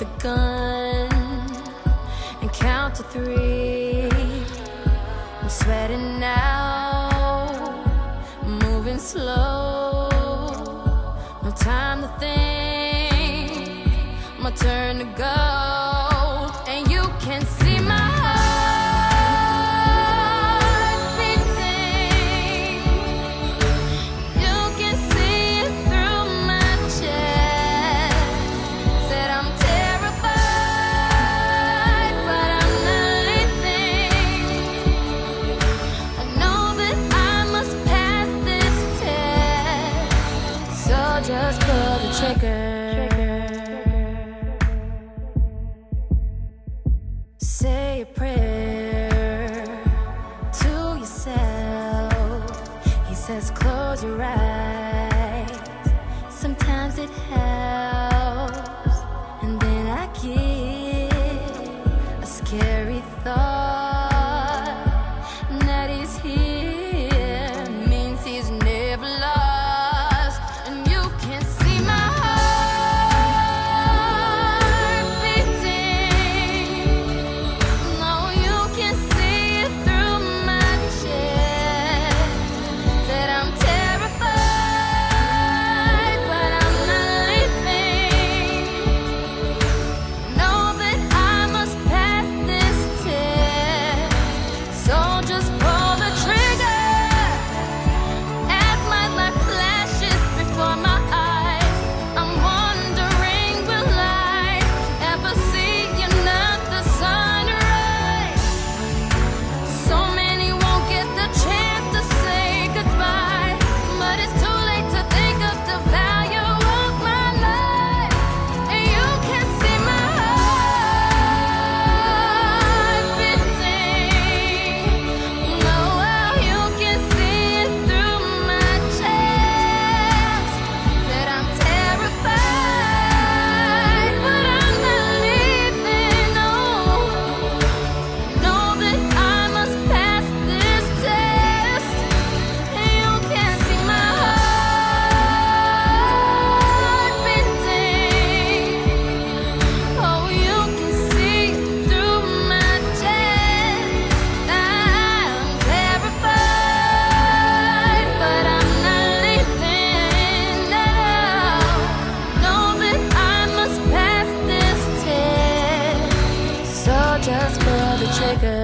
The gun and count to three. I'm sweating now, moving slow. Just pull the trigger. Say a prayer to yourself. He says, close your eyes. Sometimes it helps. And then I get a scary thought. like a